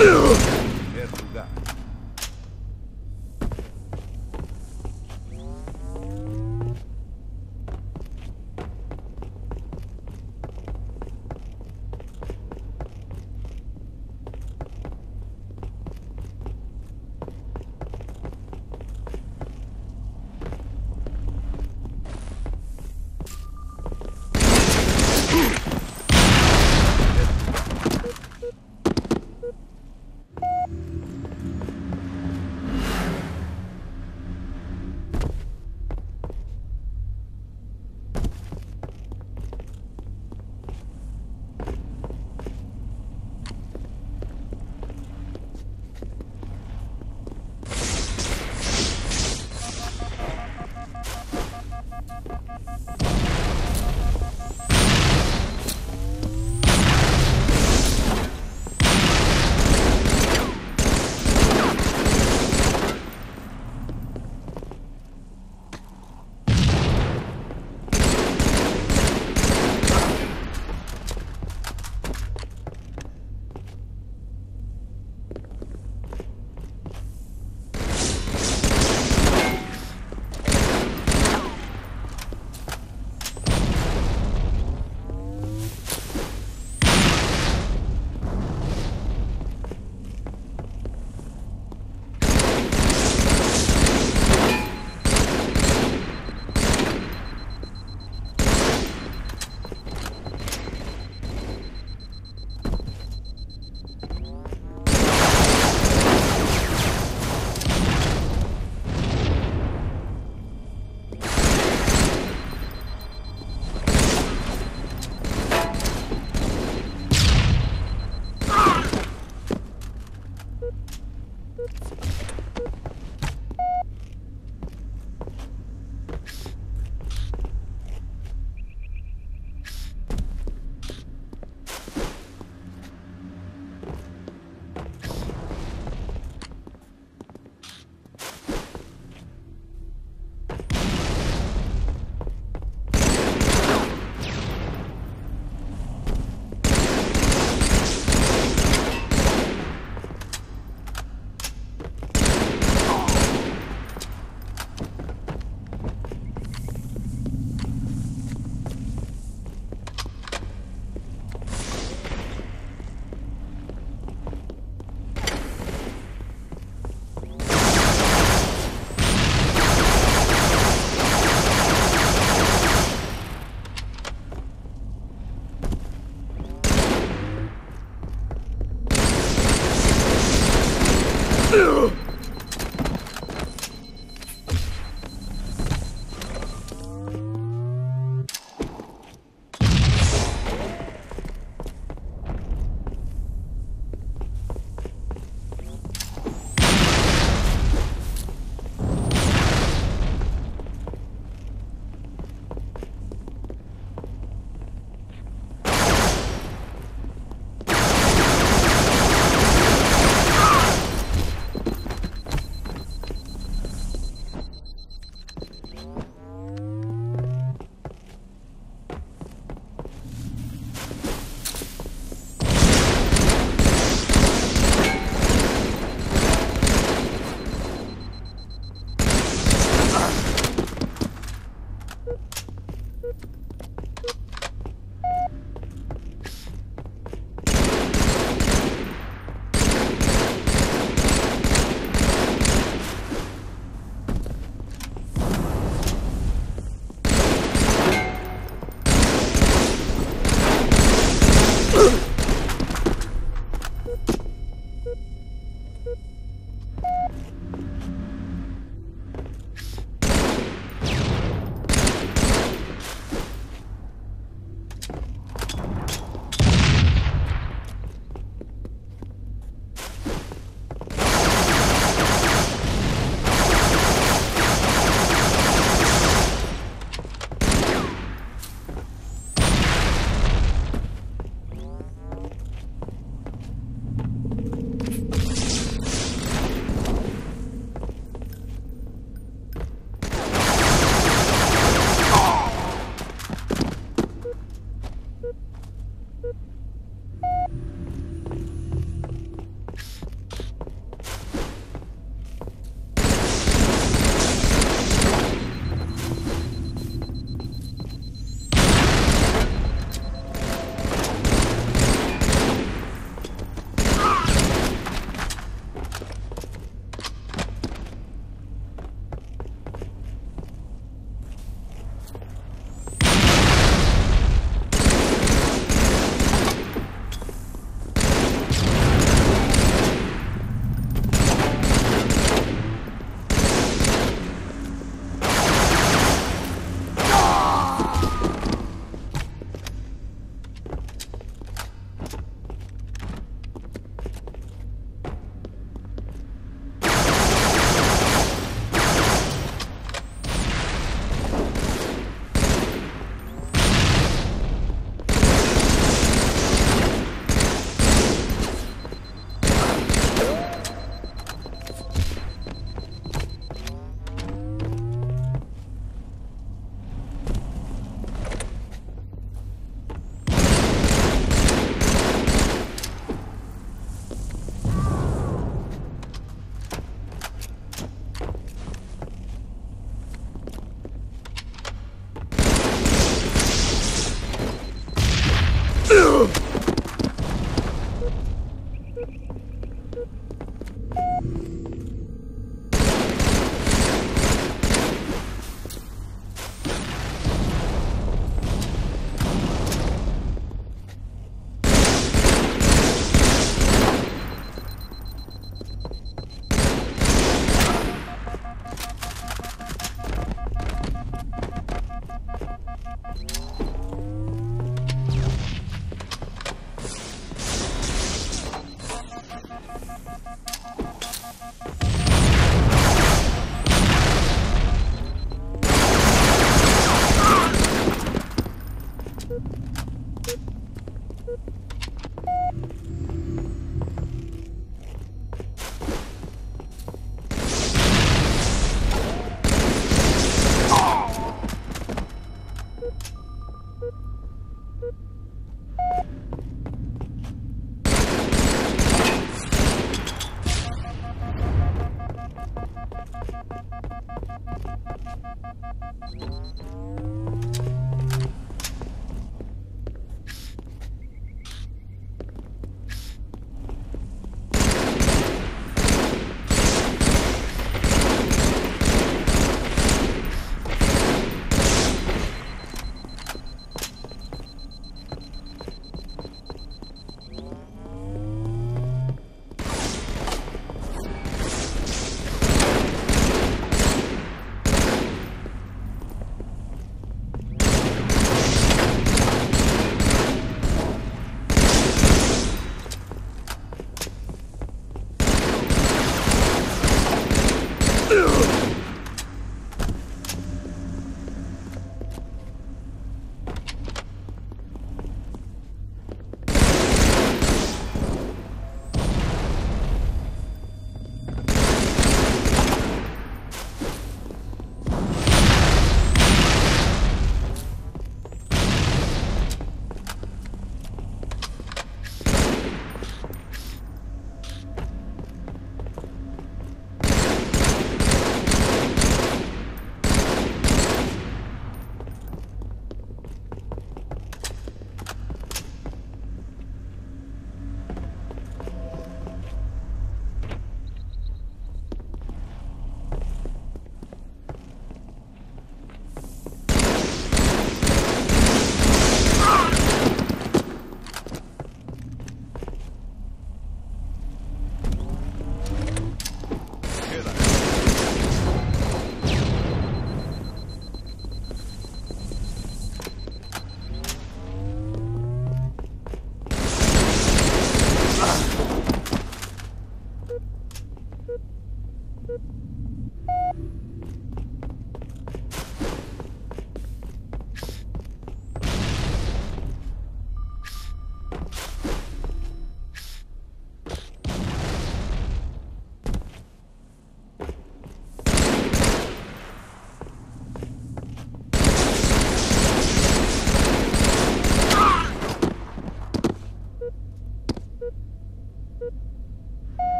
Ugh!